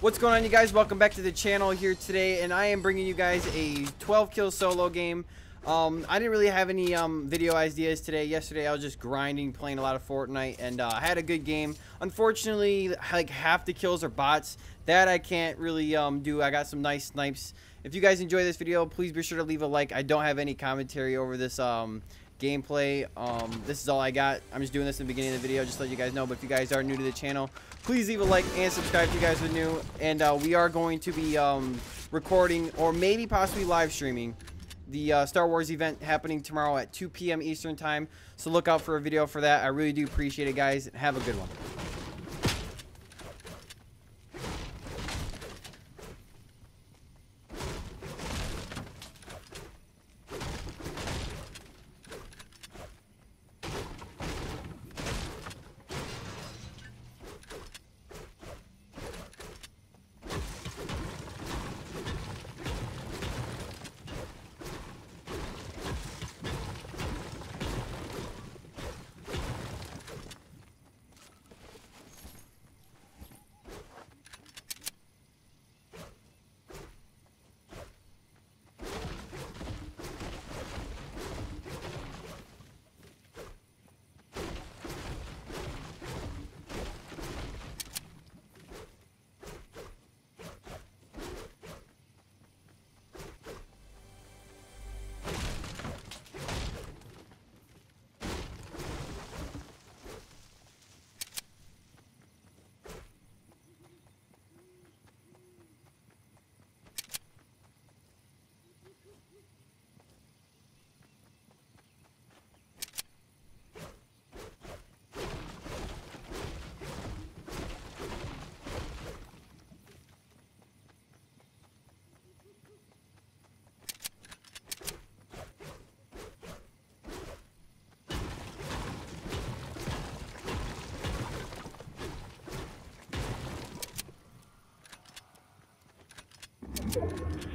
What's going on you guys? Welcome back to the channel here today and I am bringing you guys a 12 kill solo game. Um, I didn't really have any um, video ideas today. Yesterday I was just grinding, playing a lot of Fortnite and uh, I had a good game. Unfortunately, like half the kills are bots. That I can't really um, do. I got some nice snipes. If you guys enjoy this video, please be sure to leave a like. I don't have any commentary over this um, gameplay. Um, this is all I got. I'm just doing this in the beginning of the video just to let you guys know. But if you guys are new to the channel, please leave a like and subscribe if you guys are new. And uh, we are going to be um, recording or maybe possibly live streaming the uh, Star Wars event happening tomorrow at 2 p.m. Eastern Time. So look out for a video for that. I really do appreciate it, guys. Have a good one. Thank you.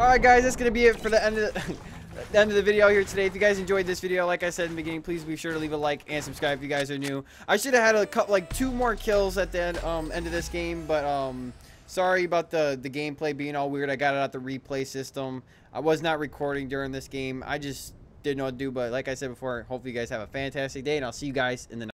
Alright guys, that's gonna be it for the end of the, the end of the video here today. If you guys enjoyed this video, like I said in the beginning, please be sure to leave a like and subscribe if you guys are new. I should have had a couple like two more kills at the end, um, end of this game, but um sorry about the the gameplay being all weird. I got it out the replay system. I was not recording during this game. I just didn't know what to do, but like I said before, hopefully you guys have a fantastic day and I'll see you guys in the